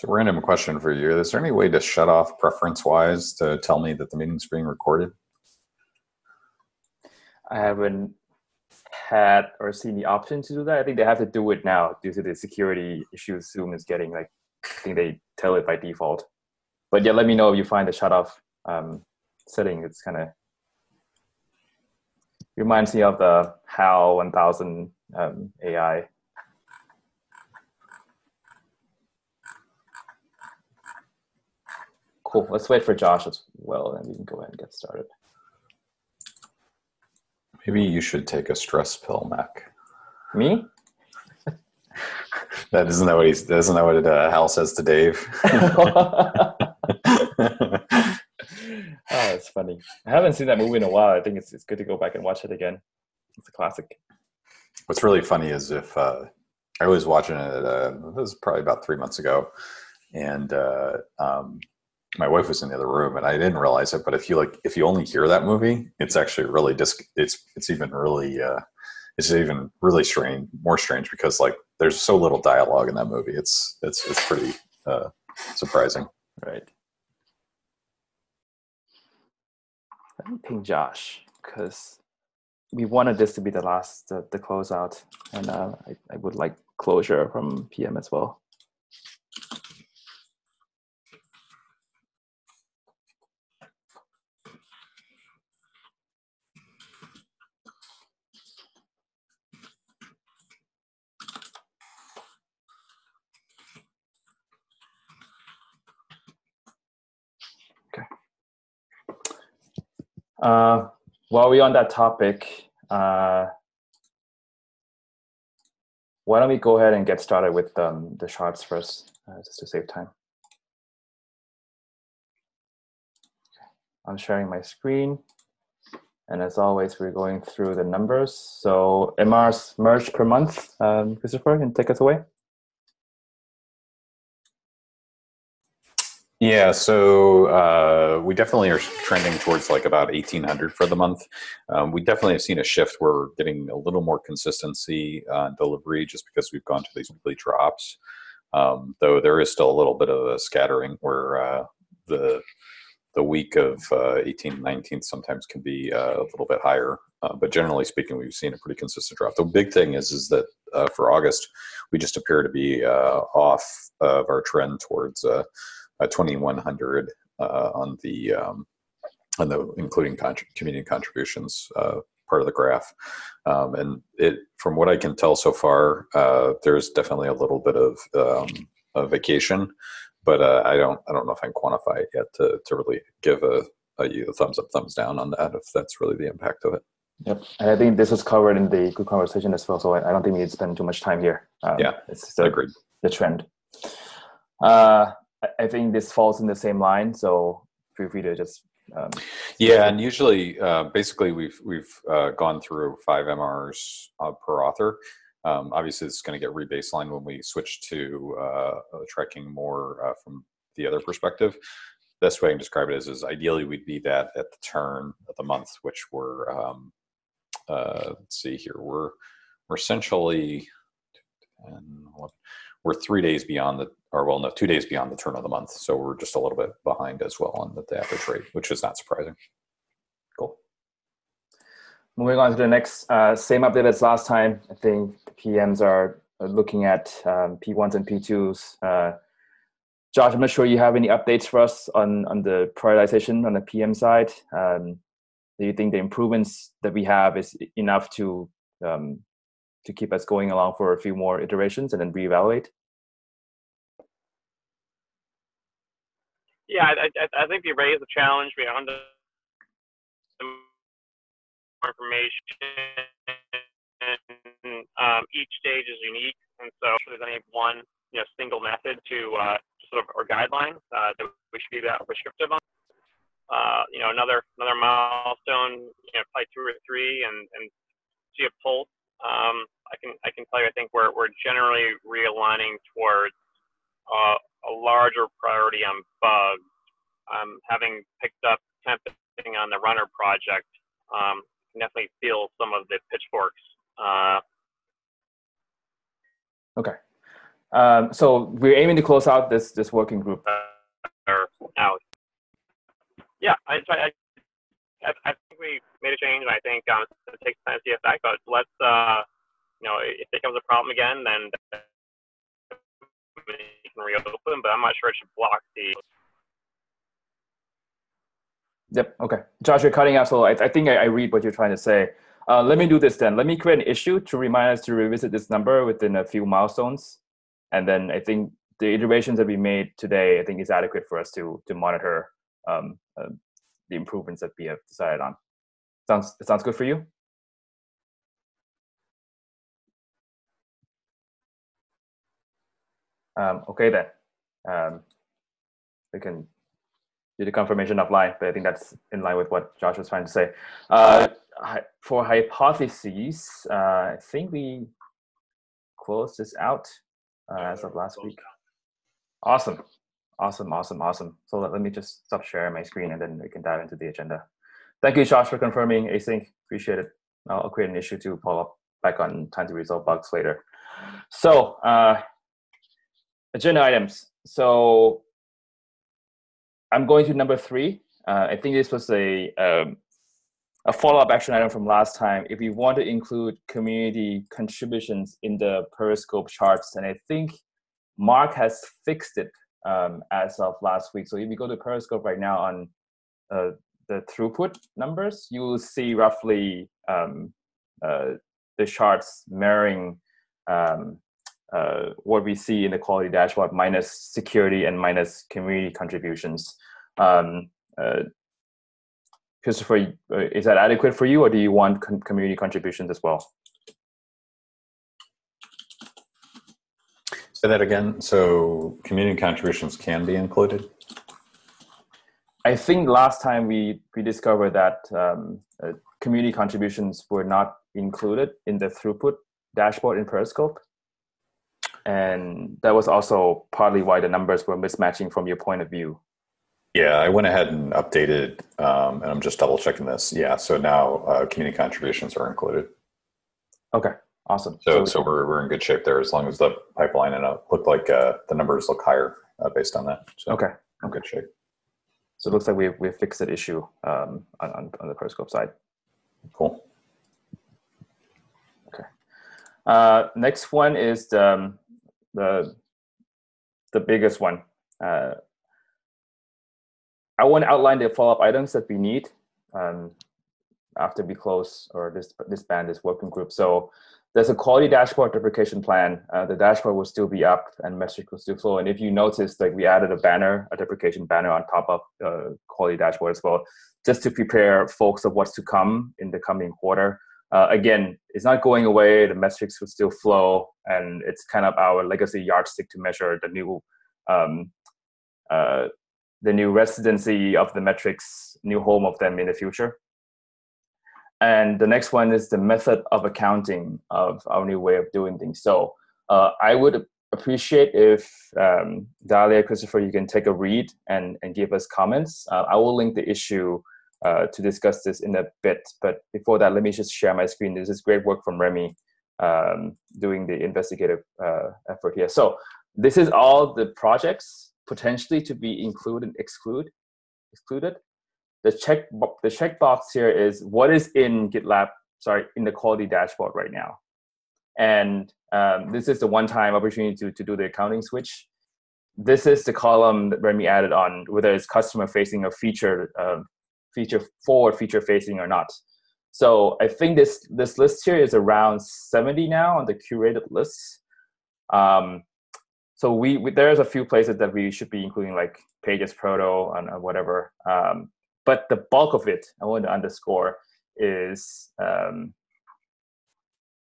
So, random question for you: Is there any way to shut off preference-wise to tell me that the meeting's being recorded? I haven't had or seen the option to do that. I think they have to do it now due to the security issues Zoom is getting. Like, I think they tell it by default. But yeah, let me know if you find the shut off um, setting. It's kind of reminds me of the HAL 1000 um, AI. Cool. Let's wait for Josh as well, and we can go ahead and get started. Maybe you should take a stress pill, Mek. Me? that isn't that what he's isn't that what uh, Hal says to Dave. oh, it's funny. I haven't seen that movie in a while. I think it's it's good to go back and watch it again. It's a classic. What's really funny is if uh, I was watching it, uh, it was probably about three months ago, and uh, um, my wife was in the other room and I didn't realize it, but if you like, if you only hear that movie, it's actually really dis- it's, it's even really, uh, it's even really strange, more strange because like there's so little dialogue in that movie. It's, it's, it's pretty, uh, surprising. Right. Let me ping Josh because we wanted this to be the last, the, the closeout and, uh, I, I would like closure from PM as well. Uh, while we're on that topic, uh, why don't we go ahead and get started with um, the charts first, uh, just to save time. I'm sharing my screen. And as always, we're going through the numbers. So MRs merge per month. Um, Christopher, can take us away? Yeah, so uh, we definitely are trending towards like about 1800 for the month. Um, we definitely have seen a shift. Where we're getting a little more consistency on delivery just because we've gone to these weekly drops. Um, though there is still a little bit of a scattering where uh, the the week of uh, 18th, 19th sometimes can be uh, a little bit higher. Uh, but generally speaking, we've seen a pretty consistent drop. The big thing is is that uh, for August, we just appear to be uh, off of our trend towards uh, 2100 uh, on the um, on the including community contributions uh, part of the graph. Um, and it, from what I can tell so far, uh, there's definitely a little bit of um, a vacation, but uh, I don't I don't know if I can quantify it yet to to really give a, a, a thumbs up, thumbs down on that if that's really the impact of it. Yep, and I think this was covered in the good conversation as well. So I, don't think we need to spend too much time here. Um, yeah, it's the, agreed. The trend. Uh, I think this falls in the same line. So feel free to just. Um, yeah, and usually, uh, basically, we've we've uh, gone through five MRs uh, per author. Um, obviously, it's going to get rebaselined when we switch to uh, tracking more uh, from the other perspective. Best way I can describe it is, is ideally we'd be that at the turn of the month, which we're um, uh, let's see here, we're we're essentially we're three days beyond the, or well, no, two days beyond the turn of the month. So we're just a little bit behind as well on the, the average rate, which is not surprising. Cool. Moving on to the next, uh, same update as last time. I think the PMs are looking at um, P1s and P2s. Uh, Josh, I'm not sure you have any updates for us on, on the prioritization on the PM side. Um, do you think the improvements that we have is enough to um, to keep us going along for a few more iterations and then reevaluate? Yeah, I, I, I think you raised the challenge beyond the information. Um, each stage is unique, and so there's any one you know single method to uh, sort of or guideline uh, that we should be that prescriptive on. Uh, you know, another another milestone, you know, probably two or three, and and see a pulse um, I can I can tell you I think we're we're generally realigning towards uh, a larger priority on bugs. Um, having picked up temping on the runner project, um, definitely feel some of the pitchforks. Uh, okay. Um, so we're aiming to close out this this working group. Or now, yeah, I, I, I, I think we made a change, and I think um, it takes time to see effect. But let's, uh, you know, if it becomes a problem again, then we can reopen. But I'm not sure it should block the. Yep. Okay. Josh, you're cutting out, so I, I think I, I read what you're trying to say. Uh, let me do this then. Let me create an issue to remind us to revisit this number within a few milestones, and then I think the iterations that we made today, I think, is adequate for us to to monitor um, uh, the improvements that we have decided on. Sounds sounds good for you? Um, okay then. Um, we can do the confirmation offline, but I think that's in line with what Josh was trying to say. Uh, for hypotheses, uh, I think we closed this out uh, as of last week. Awesome. Awesome, awesome, awesome. So let, let me just stop sharing my screen and then we can dive into the agenda. Thank you, Josh, for confirming async. Appreciate it. I'll, I'll create an issue to follow up back on time to resolve bugs later. So, uh, agenda items. So, I'm going to number three. Uh, I think this was a um, a follow-up action item from last time. If you want to include community contributions in the Periscope charts, and I think Mark has fixed it um, as of last week. So if you go to Periscope right now on uh, the throughput numbers, you will see roughly um, uh, the charts mirroring um, uh, what we see in the quality dashboard minus security and minus community contributions. Um, uh, Christopher, uh, is that adequate for you or do you want community contributions as well? Say that again. So community contributions can be included? I think last time we, we discovered that um, uh, community contributions were not included in the throughput dashboard in Periscope. And that was also partly why the numbers were mismatching from your point of view. Yeah, I went ahead and updated, um, and I'm just double checking this. Yeah, so now uh, community contributions are included. Okay, awesome. So, so, so we're, we're in good shape there as long as the pipeline and it looked like uh, the numbers look higher uh, based on that. So okay, I'm good shape. So it looks like we've, we've fixed that issue um, on, on the Periscope side. Cool. Okay. Uh, next one is the, um, the, the biggest one. Uh, I want to outline the follow-up items that we need um, after we close or this disband this working group. So there's a quality dashboard deprecation plan. Uh, the dashboard will still be up and metric will still flow. And if you notice, like we added a banner, a deprecation banner on top of uh, quality dashboard as well, just to prepare folks of what's to come in the coming quarter. Uh, again, it's not going away. The metrics will still flow, and it's kind of our legacy yardstick to measure the new, um, uh, the new residency of the metrics, new home of them in the future. And the next one is the method of accounting of our new way of doing things. So uh, I would appreciate if um, Dalia, Christopher, you can take a read and, and give us comments. Uh, I will link the issue uh, to discuss this in a bit. But before that, let me just share my screen. This is great work from Remy um, doing the investigative uh, effort here. So this is all the projects potentially to be included, exclude, excluded the check the checkbox here is what is in GitLab, sorry, in the quality dashboard right now. And um, this is the one-time opportunity to, to do the accounting switch. This is the column that Remy added on, whether it's customer facing or feature uh, feature forward feature facing or not. So I think this this list here is around 70 now on the curated list. Um, so we, we, there's a few places that we should be including like pages proto and whatever um, but the bulk of it, I want to underscore, is um,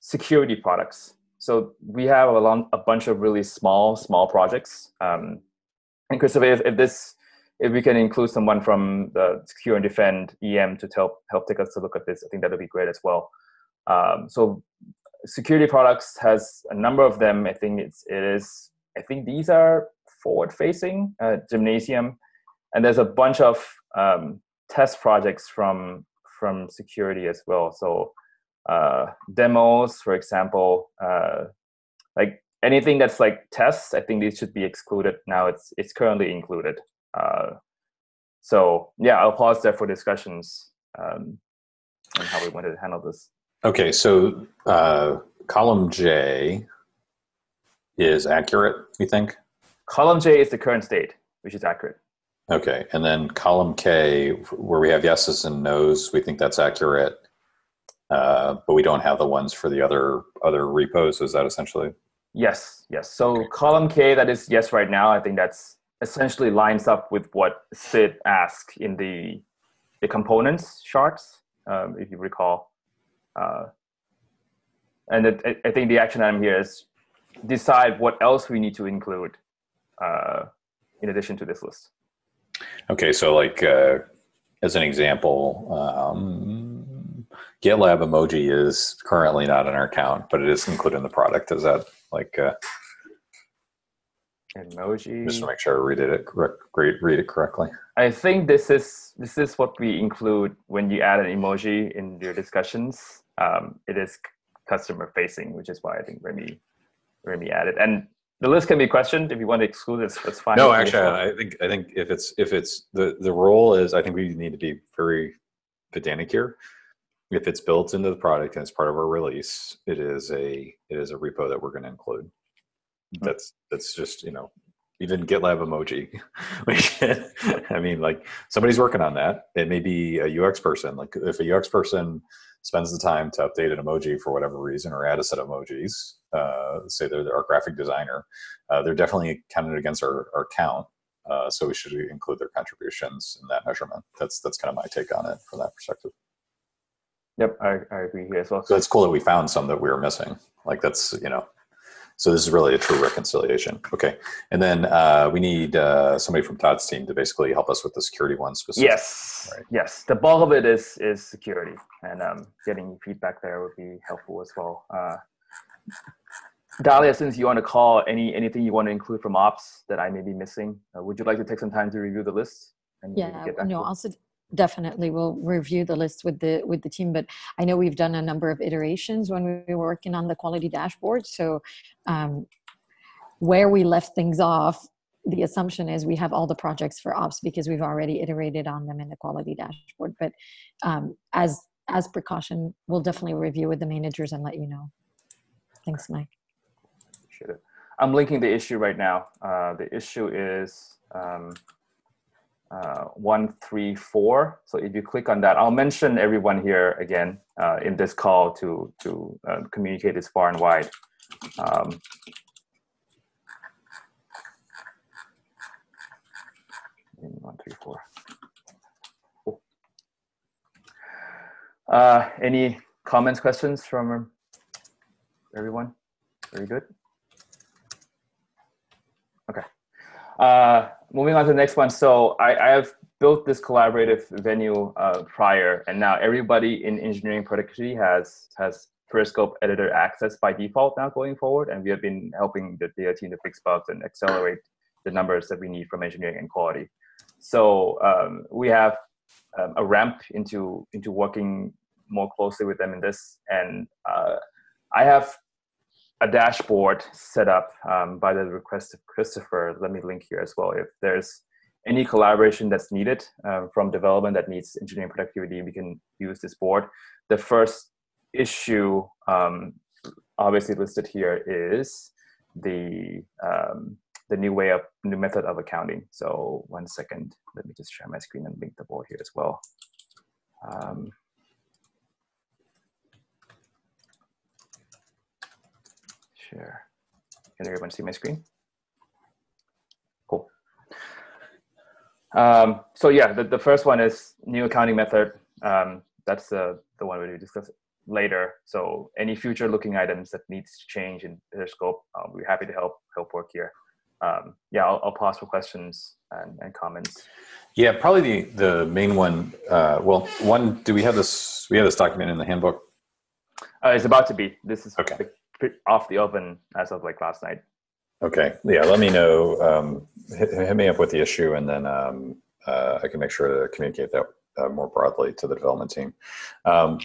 security products. So we have a, long, a bunch of really small, small projects. Um, and Christopher, if, if this, if we can include someone from the Secure and Defend EM to help help take us to look at this, I think that would be great as well. Um, so security products has a number of them. I think it's it is. I think these are forward facing uh, Gemnasium and there's a bunch of um, test projects from from security as well. So uh, demos, for example, uh, like anything that's like tests, I think these should be excluded. Now it's it's currently included. Uh, so yeah, I'll pause there for discussions um, on how we want to handle this. Okay, so uh, column J is accurate, you think? Column J is the current state, which is accurate. Okay, and then column K, where we have yeses and nos, we think that's accurate, uh, but we don't have the ones for the other other repos. Is that essentially? Yes, yes. So column K, that is yes right now. I think that's essentially lines up with what Sid asked in the the components charts, um, if you recall. Uh, and it, I think the action item here is decide what else we need to include uh, in addition to this list. Okay, so like uh, as an example, um, GitLab emoji is currently not in our account, but it is included in the product. Is that like uh, emoji? Just to make sure I read it correct, read it correctly. I think this is this is what we include when you add an emoji in your discussions. Um, it is customer facing, which is why I think Remy Remy added. And the list can be questioned if you want to exclude it. That's fine. No, actually, I think I think if it's if it's the the role is, I think we need to be very pedantic here. If it's built into the product and it's part of our release, it is a it is a repo that we're going to include. That's that's just you know even GitLab emoji. I mean, like somebody's working on that. It may be a UX person. Like if a UX person spends the time to update an emoji for whatever reason or add a set of emojis, uh, say they're our graphic designer, uh, they're definitely counted against our, our count. Uh, so we should include their contributions in that measurement. That's that's kind of my take on it from that perspective. Yep, I, I agree here as well. So it's cool that we found some that we were missing. Like that's you know so this is really a true reconciliation. Okay, and then uh, we need uh, somebody from Todd's team to basically help us with the security one specifically. Yes, right? yes. The bulk of it is is security, and um, getting feedback there would be helpful as well. Uh, Dalia, since you want to call, any anything you want to include from ops that I may be missing? Uh, would you like to take some time to review the list? And yeah, no, I'll, also definitely we'll review the list with the with the team but i know we've done a number of iterations when we were working on the quality dashboard. So um, where we left things off the assumption is we have all the projects for ops because we've already iterated on them in the quality dashboard. But um, as as precaution we'll definitely review with the managers and let you know. Thanks mike. I'm linking the issue right now. Uh, the issue is um, uh, 134. So if you click on that, I'll mention everyone here again uh, in this call to, to uh, communicate this far and wide. Um, one, three, four. Cool. Uh, any comments, questions from everyone? Very good. Okay. Uh, moving on to the next one. So I, I have built this collaborative venue uh, prior, and now everybody in engineering productivity has has Periscope editor access by default now going forward, and we have been helping the data team to fix bugs and accelerate the numbers that we need from engineering and quality. So um, we have um, a ramp into into working more closely with them in this, and uh, I have a dashboard set up um, by the request of Christopher. Let me link here as well. If there's any collaboration that's needed uh, from development that needs engineering productivity, we can use this board. The first issue, um, obviously listed here, is the um, the new way of new method of accounting. So one second, let me just share my screen and link the board here as well. Um, share. Can everyone see my screen? Cool. Um, so yeah, the, the first one is new accounting method. Um, that's the, the one we discuss later. So any future looking items that needs to change in their scope, um, we're happy to help help work here. Um, yeah, I'll, I'll, pause for questions and, and, comments. Yeah, probably the the main one. Uh, well, one, do we have this? We have this document in the handbook. Uh, it's about to be. This is okay. The, off the oven as of like last night. Okay. Yeah. Let me know. Um, hit, hit, me up with the issue, and then um, uh, I can make sure to communicate that uh, more broadly to the development team. Um,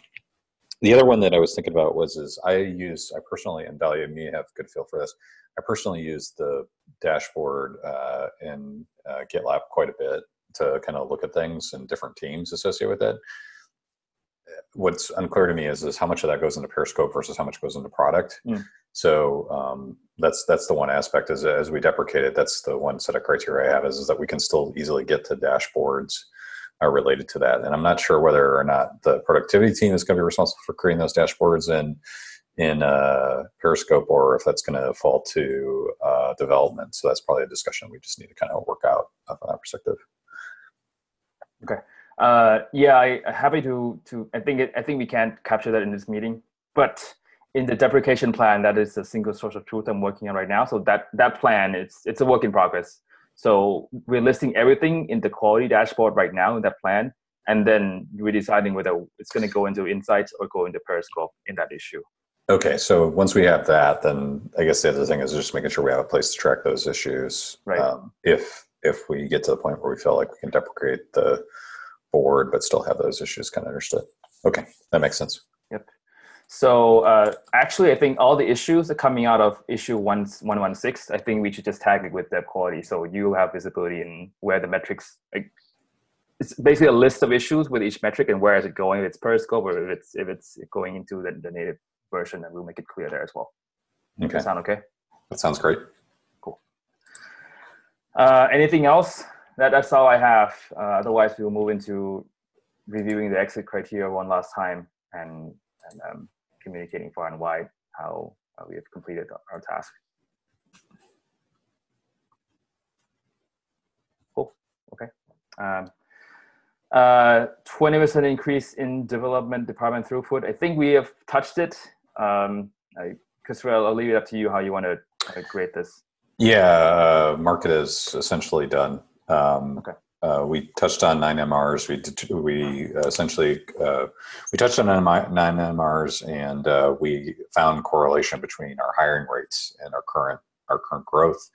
The other one that I was thinking about was is I use I personally and Dalia may have a good feel for this. I personally use the dashboard uh, in uh, GitLab quite a bit to kind of look at things and different teams associated with it. What's unclear to me is is how much of that goes into Periscope versus how much goes into product. Mm. So um, that's that's the one aspect. As as we deprecate it, that's the one set of criteria I have is, is that we can still easily get to dashboards are related to that. And I'm not sure whether or not the productivity team is going to be responsible for creating those dashboards in in uh, Periscope, or if that's going to fall to uh, development. So that's probably a discussion we just need to kind of work out from that perspective. Okay. Uh, yeah, I happy to to. I think it, I think we can't capture that in this meeting, but in the deprecation plan, that is the single source of truth I'm working on right now. So that that plan, it's it's a work in progress. So we're listing everything in the quality dashboard right now in that plan, and then we're deciding whether it's going to go into Insights or go into Periscope in that issue. Okay, so once we have that, then I guess the other thing is just making sure we have a place to track those issues. Right. Um, if if we get to the point where we feel like we can deprecate the board but still have those issues kind of understood. Okay, that makes sense. Yep. So uh, actually, I think all the issues are coming out of issue one one one six. I think we should just tag it with dev quality, so you have visibility in where the metrics. Like, it's basically a list of issues with each metric and where is it going. If it's Periscope or if it's if it's going into the, the native version, and we'll make it clear there as well. Okay, Does that sound okay? that sounds great. Cool. Uh, anything else? That, that's all I have. Uh, otherwise, we'll move into reviewing the exit criteria one last time and, and um, communicating far and wide how uh, we have completed our task. Cool. Okay. Um, uh, 20% increase in development department throughput. I think we have touched it. Um, I, Christopher, I'll leave it up to you how you want to grade this. Yeah, uh, market is essentially done. Um, Okay. Uh, we touched on nine MRs. We did, we essentially uh, we touched on nine nine MRs, and uh, we found correlation between our hiring rates and our current our current growth.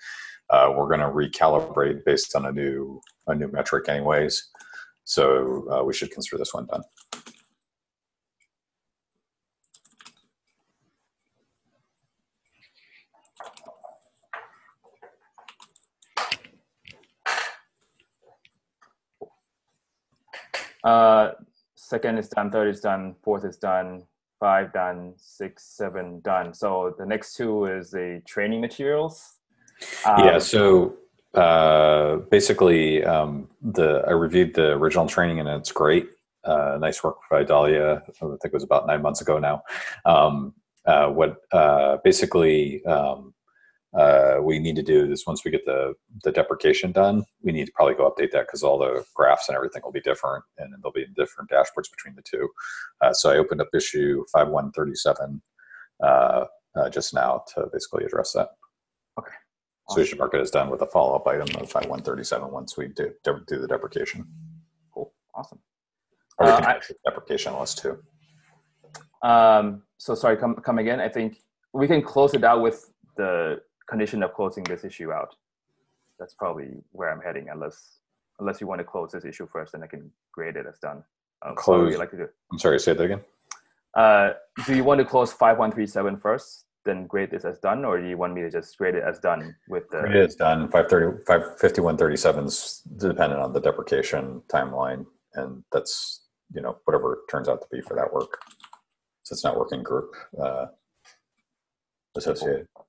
Uh, we're going to recalibrate based on a new a new metric, anyways. So uh, we should consider this one done. Uh, second is done, third is done, fourth is done, five done, six, seven done. So the next two is the training materials. yeah. Um, So uh, basically, um, the I reviewed the original training and it's great. Uh, nice work by Dalia. I think it was about nine months ago now. Um, uh, what uh, basically um, uh, we need to do is once we get the the deprecation done, we need to probably go update that because all the graphs and everything will be different, and there'll be different dashboards between the two. Uh, so I opened up issue five one thirty seven uh, uh, just now to basically address that. Okay. So we should mark it as done with a follow up item of five one thirty seven once we do do the deprecation. Cool. Awesome. Or we Uh, can I- deprecation list too. Um, so sorry, come come again. I think we can close it out with the condition of closing this issue out. That's probably where I'm heading, unless unless you want to close this issue first, then I can grade it as done. Um, Close. you like to do? I'm sorry, say that again. Uh, do you want to close 5137 first, then grade this as done, or do you want me to just grade it as done with the? It is done. 530, 55137 is dependent on the deprecation timeline, and that's you know whatever it turns out to be for that work. So it's not working group uh, associated. Will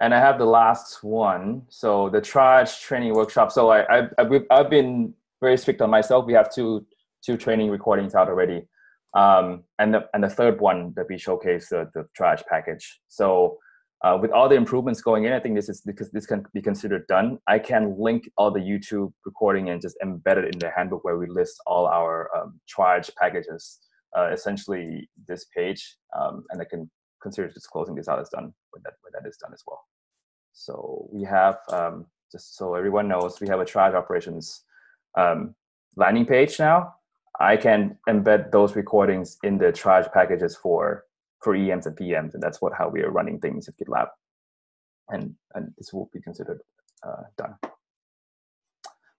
And I have the last one. So the triage training workshop. So I, I I've, I've been very strict on myself. We have two two training recordings out already, um, and the and the third one that we showcase the the triage package. So. Uh, with all the improvements going in, I think this is because this can be considered done. I can link all the YouTube recording and just embed it in the handbook where we list all our um, packages. Uh, essentially, this page, um, and I can consider just closing this out as done when that when that is done as well. So we have um, just so everyone knows, we have a triage operations um, landing page now. I can embed those recordings in the triage packages for for EMs and PMs, and that's what how we are running things at GitLab, and and this will be considered uh, done.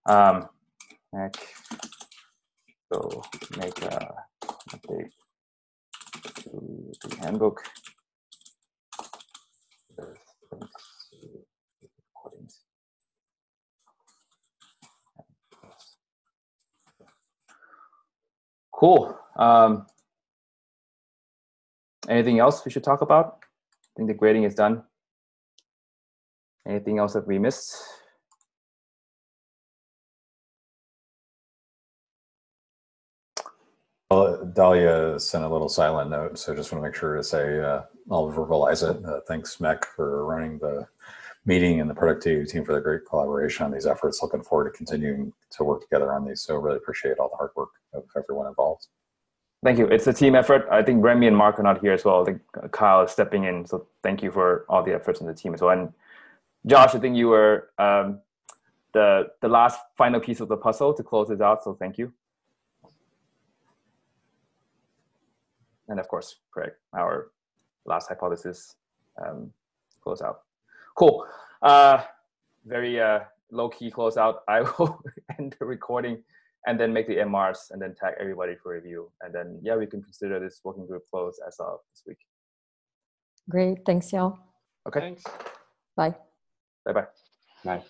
Um, next, so make a update handbook. Cool. Um, anything else we should talk about? I think the grading is done. Anything else that we missed? Dalia sent a little silent note, so just want to make sure to say uh, I'll verbalize it. Uh, thanks, Mek, for running the meeting and the productivity team for the great collaboration on these efforts. Looking forward to continuing to work together on these. So really appreciate all the hard work of everyone involved. Thank you. It's a team effort. I think Remy and Mark are not here as well. I think Kyle is stepping in. So thank you for all the efforts in the team as well. And Josh, I think you were um, the the last final piece of the puzzle to close this out. So thank you. And of course, Craig, our last hypothesis um, close out. Cool. Uh, very uh, low key close out. I will end the recording and then make the MRs and then tag everybody for review. And then, yeah, we can consider this working group closed as of this week. Great. Thanks, y'all. Okay. Thanks. Bye. Bye bye. Bye.